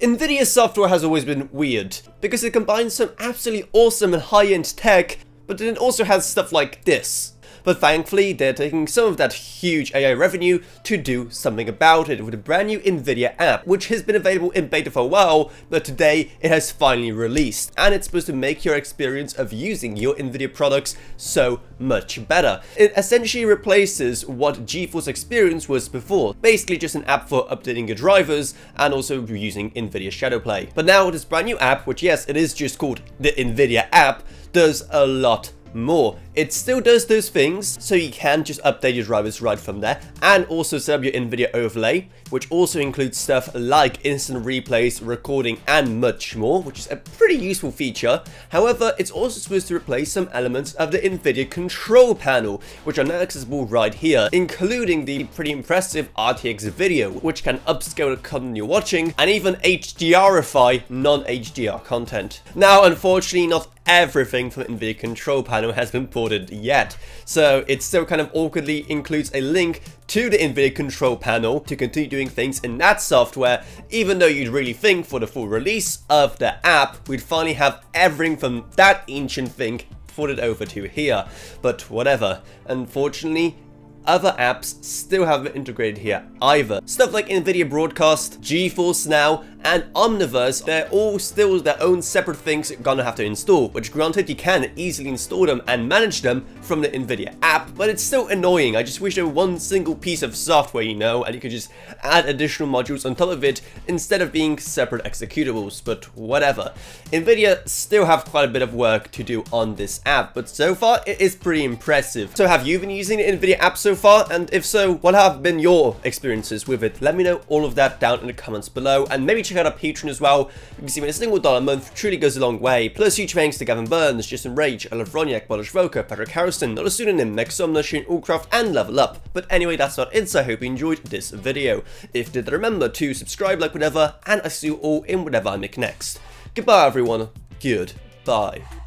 NVIDIA software has always been weird, because it combines some absolutely awesome and high-end tech, but then it also has stuff like this. But thankfully, they're taking some of that huge AI revenue to do something about it with a brand new NVIDIA app, which has been available in beta for a while, but today it has finally released, and it's supposed to make your experience of using your NVIDIA products so much better. It essentially replaces what GeForce Experience was before, basically just an app for updating your drivers and also using NVIDIA Shadowplay. But now this brand new app, which yes, it is just called the NVIDIA app, does a lot more. It still does those things, so you can just update your drivers right from there, and also set up your NVIDIA overlay, which also includes stuff like instant replays, recording, and much more, which is a pretty useful feature. However, it's also supposed to replace some elements of the NVIDIA control panel, which are now accessible right here, including the pretty impressive RTX video, which can upscale the content you're watching, and even HDRify non-HDR content. Now, unfortunately, not everything from NVIDIA control panel has been ported yet. So it still kind of awkwardly includes a link to the NVIDIA control panel to continue doing things in that software, even though you'd really think for the full release of the app, we'd finally have everything from that ancient thing ported over to here. But whatever. Unfortunately, other apps still haven't integrated here either. Stuff like NVIDIA Broadcast, GeForce Now, and Omniverse, they're all still their own separate things you're gonna have to install, which granted you can easily install them and manage them from the Nvidia app, but it's still annoying. I just wish there were one single piece of software, you know, and you could just add additional modules on top of it instead of being separate executables, but whatever. Nvidia still have quite a bit of work to do on this app, but so far it is pretty impressive. So have you been using the Nvidia app so far? And if so, what have been your experiences with it? Let me know all of that down in the comments below, and maybe check out our Patreon as well, because even a single dollar a month truly goes a long way. Plus huge thanks to Gavin Burns, Justen Rage, Ela Wroniak, Polish Voka, Patrick Harrison, not a pseudonym, Nexomna, Shane Allcraft, and Level Up. But anyway, that's not it, so I hope you enjoyed this video. If you did, remember to subscribe, like whatever, and I see you all in whatever I make next. Goodbye everyone, goodbye.